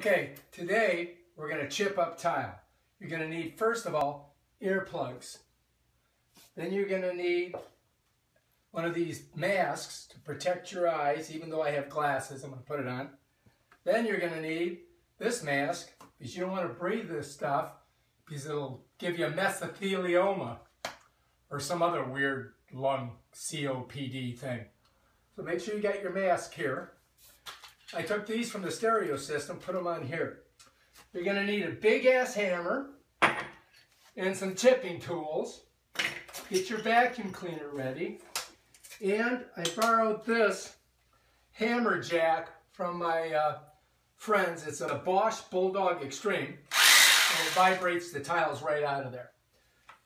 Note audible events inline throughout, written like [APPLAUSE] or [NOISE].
Okay, today we're going to chip up tile. You're going to need, first of all, earplugs. Then you're going to need one of these masks to protect your eyes, even though I have glasses, I'm going to put it on. Then you're going to need this mask, because you don't want to breathe this stuff, because it'll give you a mesothelioma, or some other weird lung COPD thing. So make sure you got your mask here. I took these from the stereo system, put them on here. You're going to need a big ass hammer and some chipping tools. Get your vacuum cleaner ready. And I borrowed this hammer jack from my uh, friends. It's a Bosch Bulldog Extreme. And it vibrates the tiles right out of there.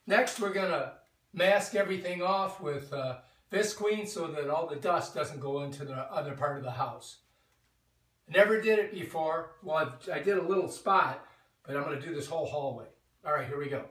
Next, we're going to mask everything off with uh, Visqueen so that all the dust doesn't go into the other part of the house. Never did it before. Well, I did a little spot, but I'm going to do this whole hallway. All right, here we go.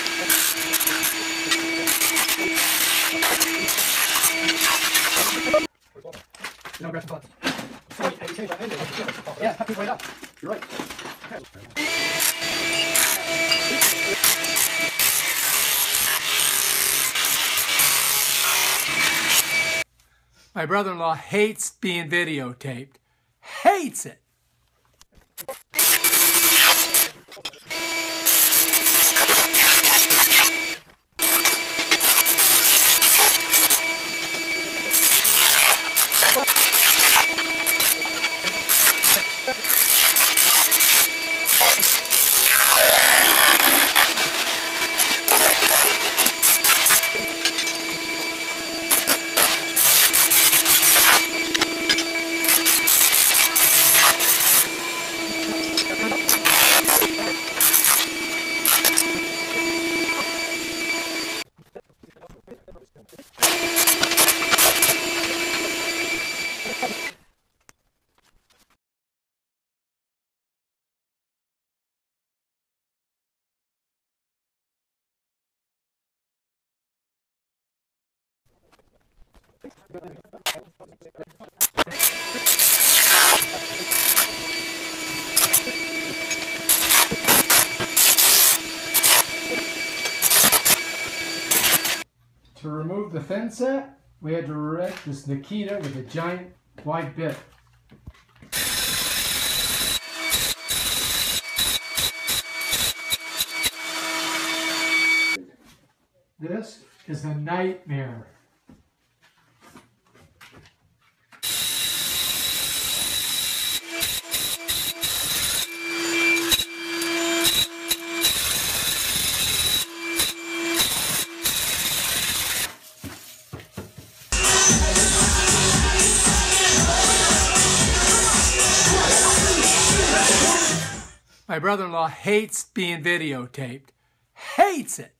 [LAUGHS] My brother-in-law hates being videotaped. Hates it. To remove the thin set, we had to erect this Makita with a giant wide bit. This is a nightmare. My brother-in-law hates being videotaped. Hates it.